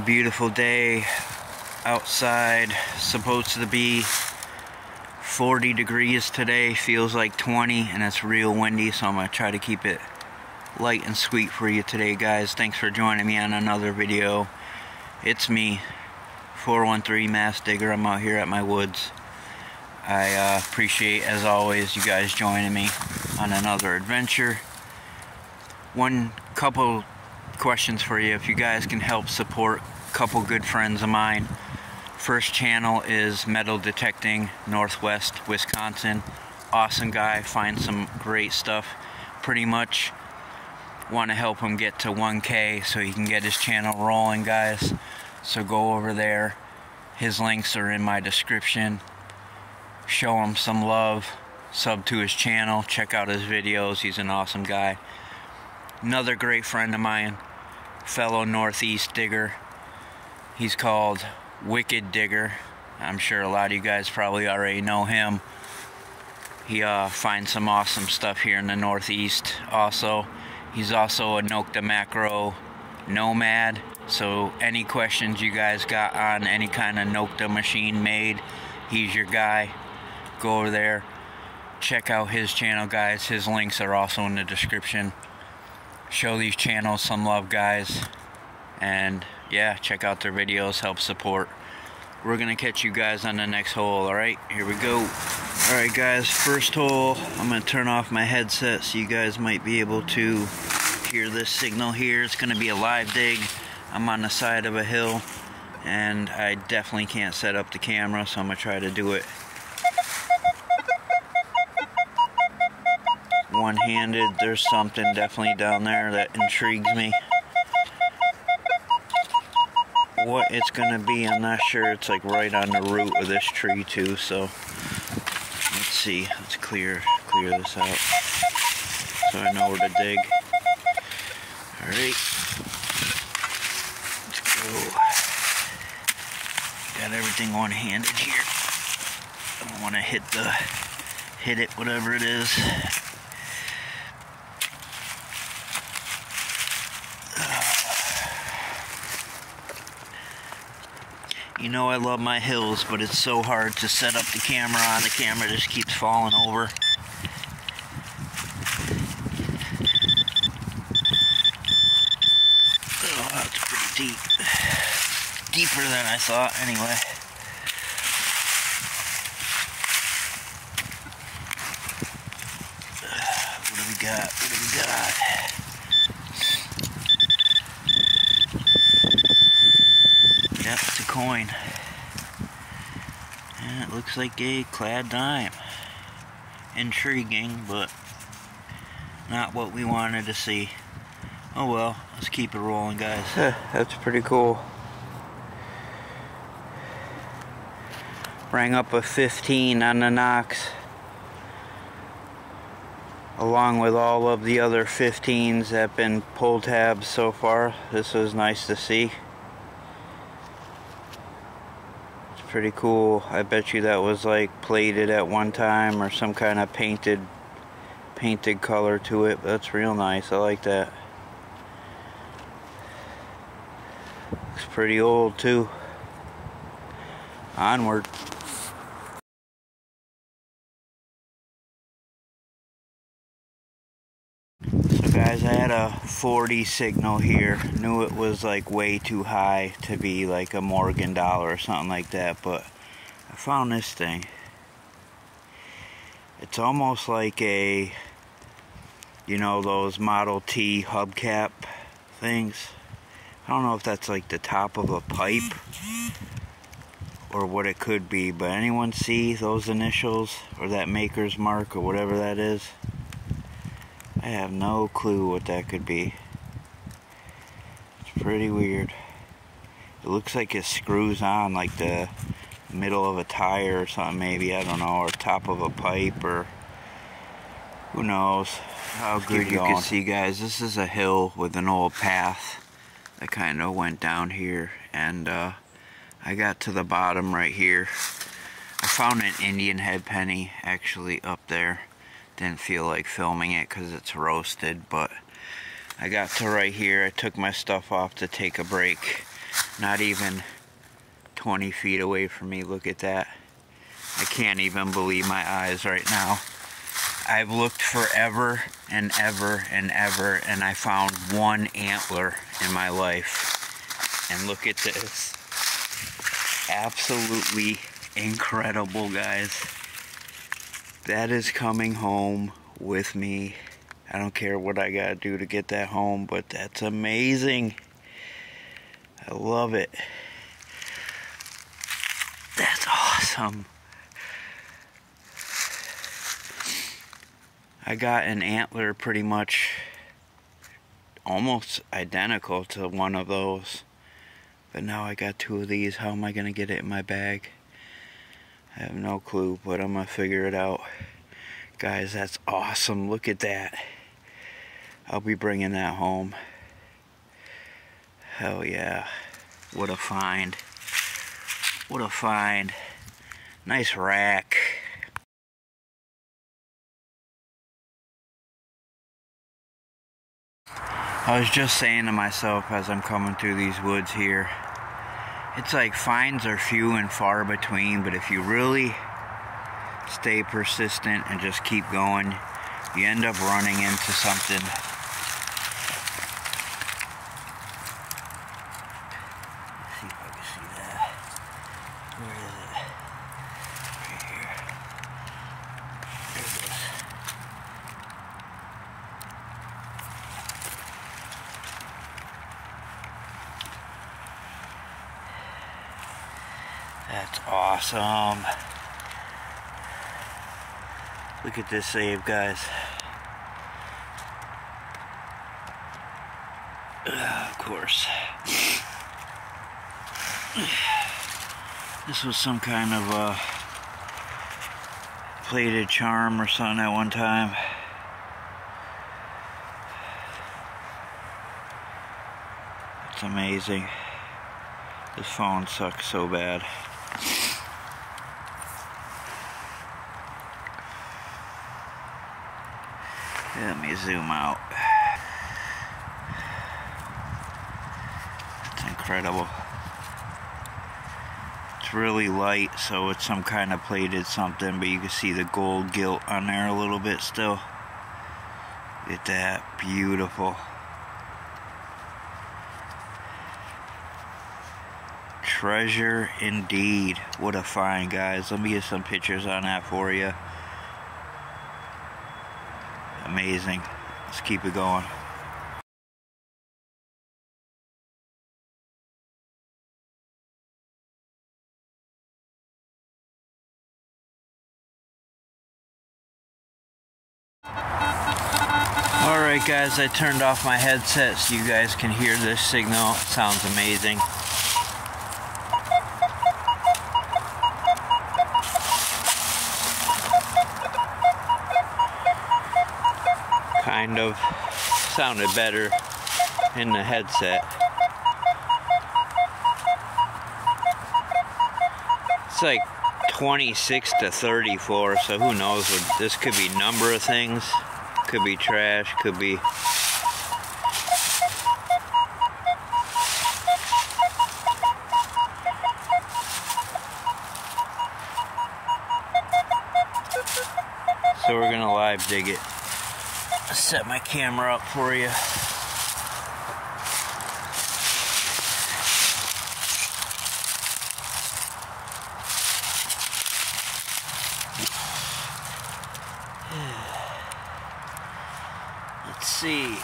beautiful day outside. Supposed to be 40 degrees today. Feels like 20 and it's real windy so I'm going to try to keep it light and sweet for you today guys. Thanks for joining me on another video. It's me, 413 Mass Digger. I'm out here at my woods. I uh, appreciate, as always, you guys joining me on another adventure. One couple questions for you if you guys can help support a couple good friends of mine. First channel is Metal Detecting Northwest Wisconsin. Awesome guy, finds some great stuff. Pretty much want to help him get to 1k so he can get his channel rolling guys. So go over there. His links are in my description. Show him some love. Sub to his channel. Check out his videos. He's an awesome guy. Another great friend of mine, fellow Northeast digger. He's called Wicked Digger. I'm sure a lot of you guys probably already know him. He uh, finds some awesome stuff here in the Northeast. Also, he's also a Nokta Makro nomad. So any questions you guys got on any kind of Nokta machine made, he's your guy. Go over there. Check out his channel, guys. His links are also in the description show these channels some love guys. And yeah check out their videos help support. We're gonna catch you guys on the next hole all right? Here we go. All right guys first hole. I'm gonna turn off my headset so you guys might be able to hear this signal here. It's gonna be a live dig. I'm on the side of a hill and I definitely can't set up the camera so I'm gonna try to do it one-handed. There's something definitely down there that intrigues me. What it's gonna be, I'm not sure. It's like right on the root of this tree too, so let's see. Let's clear clear this out so I know where to dig. Alright. Let's go. Got everything one-handed here. I don't wanna hit the hit it, whatever it is. You know I love my hills, but it's so hard to set up the camera on. The camera just keeps falling over. Oh, that's pretty deep. Deeper than I thought, anyway. What do we got? What do we got? Coin. And it looks like a clad dime. Intriguing, but not what we wanted to see. Oh well, let's keep it rolling, guys. That's pretty cool. Rang up a 15 on the Nox. Along with all of the other 15s that have been pull tabs so far. This was nice to see. Pretty cool. I bet you that was like plated at one time or some kind of painted painted color to it. That's real nice. I like that. Looks pretty old too. Onward. Had a 40 signal here. Knew it was like way too high to be like a Morgan dollar or something like that but I found this thing. It's almost like a you know those Model T hubcap things. I don't know if that's like the top of a pipe or what it could be but anyone see those initials or that maker's mark or whatever that is I have no clue what that could be. It's pretty weird. It looks like it screws on like the middle of a tire or something maybe, I don't know, or top of a pipe or who knows how good you going. can see guys, this is a hill with an old path that kind of went down here and uh, I got to the bottom right here. I found an Indian head penny actually up there didn't feel like filming it because it's roasted, but I got to right here. I took my stuff off to take a break. Not even 20 feet away from me. Look at that. I can't even believe my eyes right now. I've looked forever and ever and ever and I found one antler in my life. And look at this. Absolutely incredible, guys. That is coming home with me. I don't care what I gotta do to get that home, but that's amazing. I love it. That's awesome. I got an antler pretty much almost identical to one of those. But now I got two of these. How am I going to get it in my bag? I have no clue, but I'm going to figure it out. Guys, that's awesome. Look at that. I'll be bringing that home. Hell yeah. What a find. What a find. Nice rack. I was just saying to myself as I'm coming through these woods here, it's like finds are few and far between, but if you really stay persistent and just keep going, you end up running into something That's awesome. Look at this save, guys. Uh, of course. This was some kind of a plated charm or something at one time. It's amazing. This phone sucks so bad. Let me zoom out. It's incredible. It's really light, so it's some kind of plated something, but you can see the gold gilt on there a little bit still. Look at that. Beautiful. Treasure indeed. What a find, guys. Let me get some pictures on that for you amazing. Let's keep it going. Alright guys, I turned off my headset so you guys can hear this signal. It sounds amazing. Sounded better in the headset. It's like 26 to 34, so who knows what this could be number of things. Could be trash, could be So we're gonna live dig it set my camera up for you. Let's see.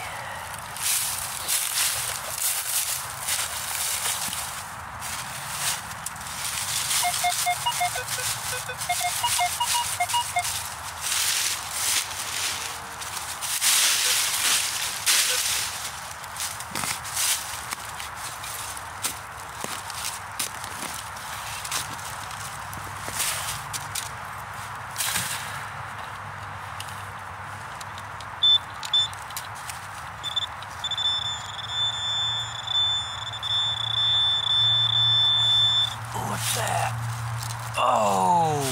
that? Oh,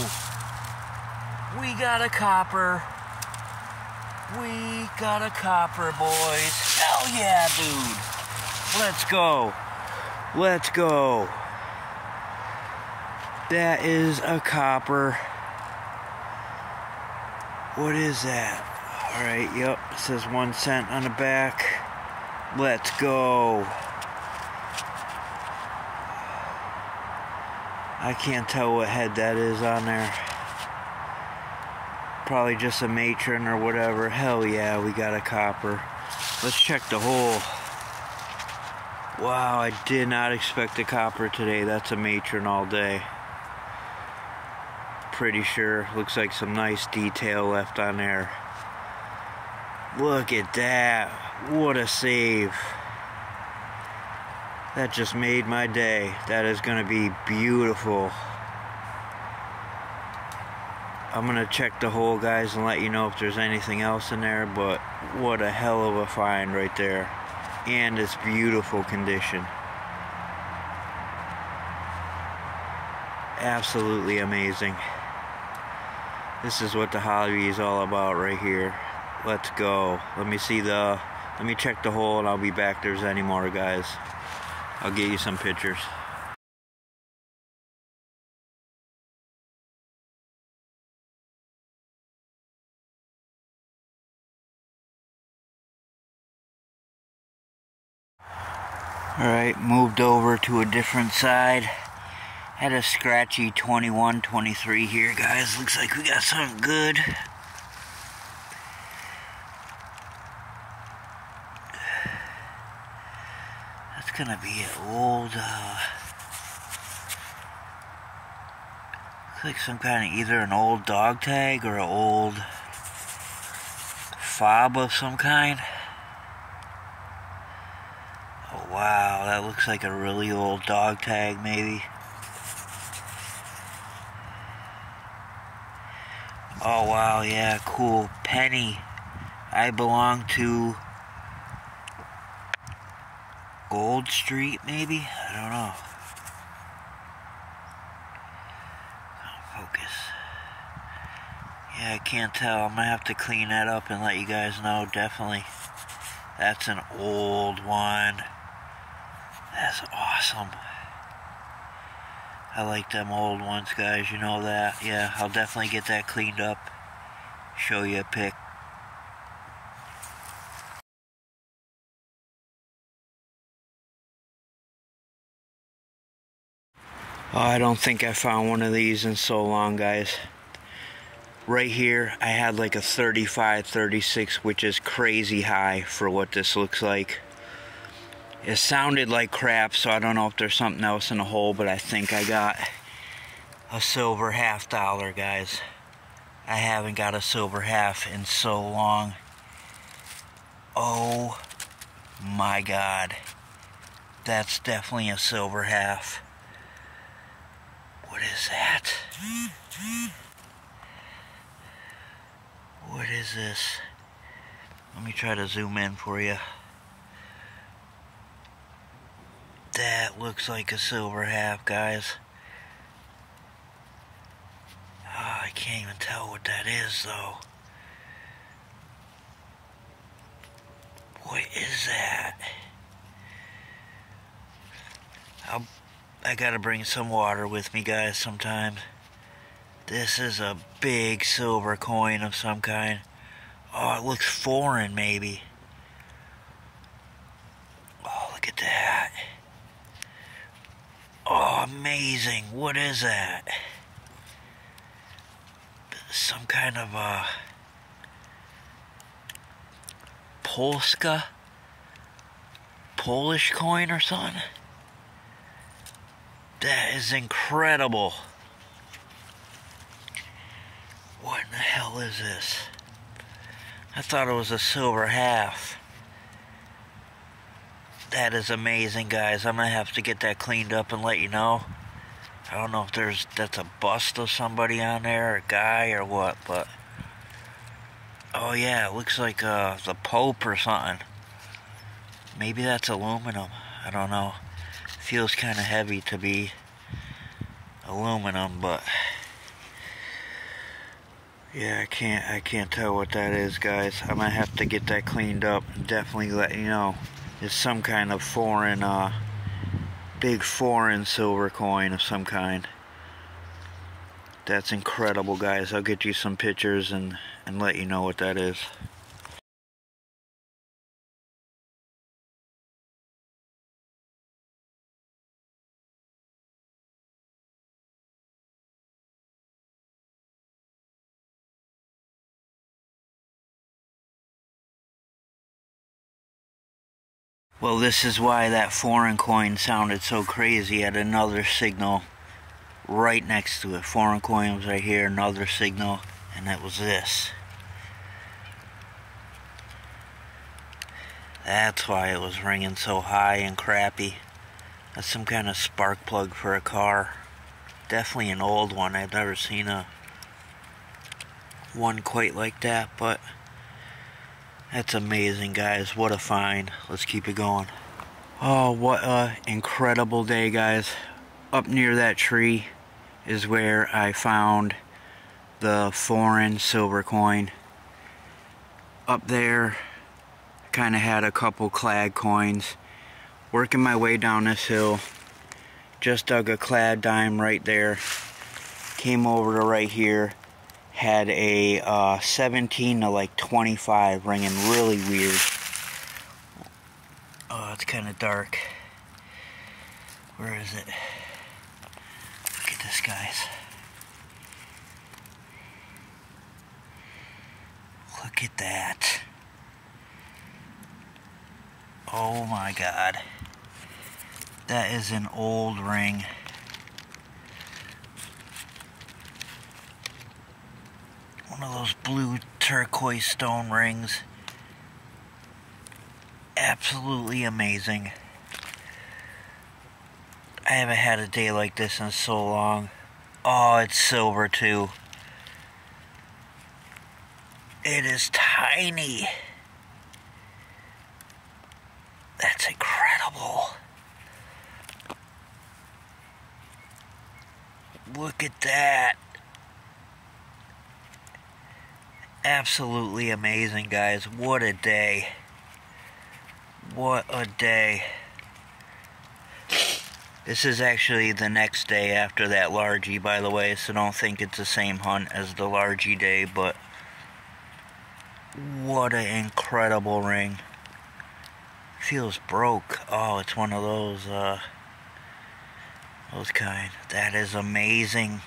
we got a copper. We got a copper, boys. Hell yeah, dude. Let's go. Let's go. That is a copper. What is that? Alright, yep. It says one cent on the back. Let's go. I can't tell what head that is on there. Probably just a matron or whatever. Hell yeah, we got a copper. Let's check the hole. Wow, I did not expect a copper today. That's a matron all day. Pretty sure. Looks like some nice detail left on there. Look at that. What a save. That just made my day. That is going to be beautiful. I'm to check the hole, guys, and let you know if there's anything else in there. But what a hell of a find right there and its beautiful condition. Absolutely amazing. This is what the hobby is all about right here. Let's go. Let me see the, let me check the hole and I'll be back there's any more guys. I'll get you some pictures. Alright, moved over to a different side. Had a scratchy 21, 23 here, guys. Looks like we got something good. That's gonna be an old, uh, looks like some kind of either an old dog tag or an old fob of some kind. Wow, that looks like a really old dog tag, maybe. Oh, wow, yeah, cool. Penny. I belong to Gold Street, maybe? I don't know. Focus. Yeah, I can't tell. I'm gonna have to clean that up and let you guys know, definitely. That's an old one. That's awesome. I like them old ones, guys. You know that. Yeah, I'll definitely get that cleaned up. Show you a pic. Oh, I don't think I found one of these in so long, guys. Right here, I had like a 35, 36, which is crazy high for what this looks like. It sounded like crap, so I don't know if there's something else in the hole, but I think I got a silver half dollar, guys. I haven't got a silver half in so long. Oh my god. That's definitely a silver half. What is that? What is this? Let me try to zoom in for you. That looks like a silver half, guys. Oh, I can't even tell what that is, though. What is that? I'll, I gotta bring some water with me, guys, sometimes. This is a big silver coin of some kind. Oh, it looks foreign, maybe. Oh, look at that. Oh, amazing. What is that? Some kind of a Polska? Polish coin or something? That is incredible. What in the hell is this? I thought it was a silver half. That is amazing, guys. I'm gonna have to get that cleaned up and let you know. I don't know if there's that's a bust of somebody on there, a guy or what, but oh yeah, it looks like uh, the Pope or something. Maybe that's aluminum. I don't know. Feels kind of heavy to be aluminum, but yeah, I can't I can't tell what that is, guys. I might have to get that cleaned up definitely let you know It's some kind of foreign uh, big foreign silver coin of some kind. That's incredible, guys. I'll get you some pictures and, and let you know what that is. Well, this is why that foreign coin sounded so crazy at another signal right next to it. Foreign coin was right here, another signal, and it was this. That's why it was ringing so high and crappy. That's some kind of spark plug for a car. Definitely an old one. I've never seen a one quite like that, but that's amazing, guys. What a find. Let's keep it going. Oh, what a incredible day, guys. Up near that tree is where I found the foreign silver coin. Up there, kind of had a couple clad coins. Working my way down this hill, just dug a clad dime right there. Came over to right here, had a uh, 17 to like 25 ringing really weird. Oh, it's kind of dark. Where is it? Look at this, guys. Look at that. Oh my god. That is an old ring. One of those blue turquoise stone rings. Absolutely amazing. I haven't had a day like this in so long. Oh, it's silver too. It is tiny. That's incredible. Look at that. Absolutely amazing, guys. What a day. What a day. This is actually the next day after that largie, by the way, so don't think it's the same hunt as the largie day, but what an incredible ring. Feels broke. Oh, it's one of those, uh, those kind. That is amazing.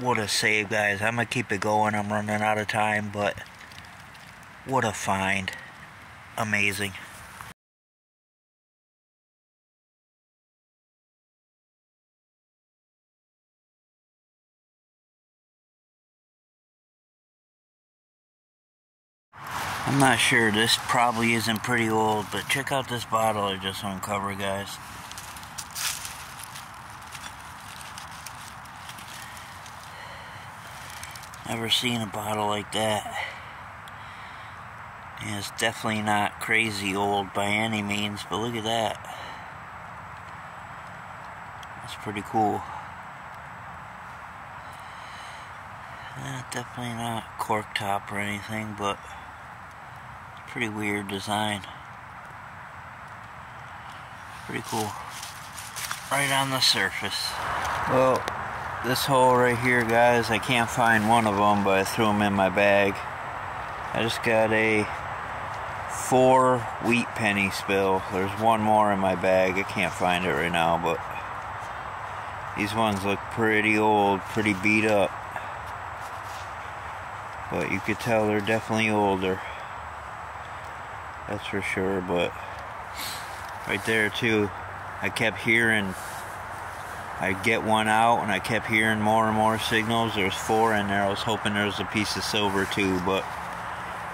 What a save, guys. I'm going to keep it going. I'm running out of time, but what a find. Amazing. I'm not sure. This probably isn't pretty old, but check out this bottle I just uncovered, guys. Never seen a bottle like that. And it's definitely not crazy old by any means, but look at that. That's pretty cool. Eh, definitely not cork top or anything, but Pretty weird design. Pretty cool. Right on the surface. Well, this hole right here, guys, I can't find one of them, but I threw them in my bag. I just got a four wheat penny spill. There's one more in my bag. I can't find it right now, but these ones look pretty old, pretty beat up. But you could tell they're definitely older that's for sure but right there too I kept hearing I get one out and I kept hearing more and more signals. There's four in there. I was hoping there was a piece of silver too but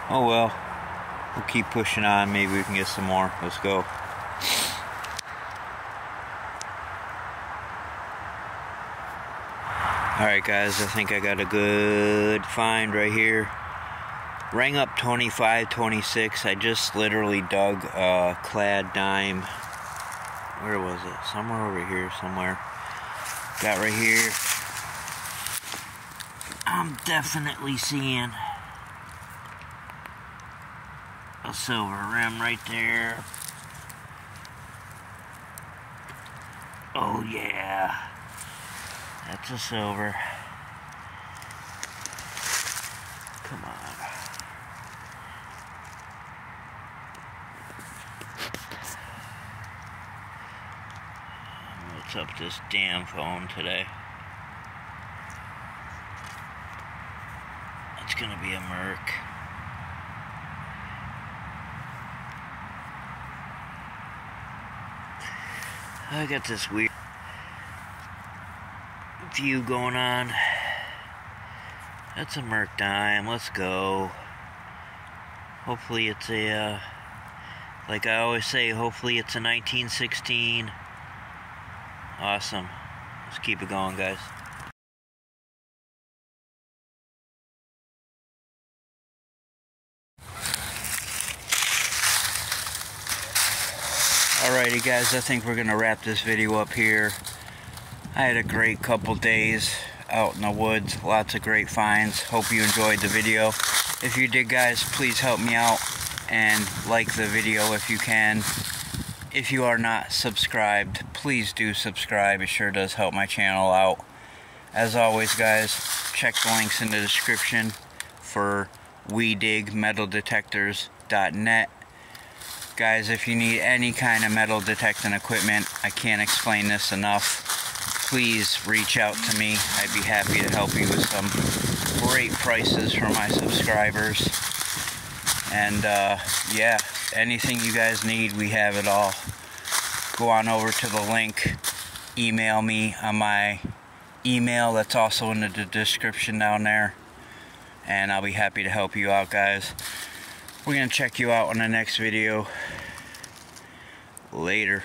oh well. We'll keep pushing on. Maybe we can get some more. Let's go. Alright guys, I think I got a good find right here. Rang up 25 26 i just literally dug a clad dime. Where was it? Somewhere over here somewhere got right here i'm definitely seeing a silver rim right there Oh yeah. That's a silver. Come on. Up this damn phone today? It's gonna be a Merc. I got this weird view going on. That's a Merc dime. Let's go. Hopefully it's a, uh, like I always say, hopefully it's a 1916. Awesome. Let's keep it going, guys. Alrighty guys, I think we're gonna wrap this video up here. I had a great couple days out in the woods, lots of great finds. Hope you enjoyed the video. If you did guys, please help me out and like the video if you can. If you are not subscribed, please do subscribe. It sure does help my channel out. As always guys, check the links in the description for wedigmetaldetectors.net Guys, if you need any kind of metal detecting equipment, I can't explain this enough. Please reach out to me. I'd be happy to help you with some great prices for my subscribers. And uh, yeah, anything you guys need, we have it all. Go on over to the link, email me on my email that's also in the description down there. And I'll be happy to help you out, guys. We're going to check you out on the next video. Later.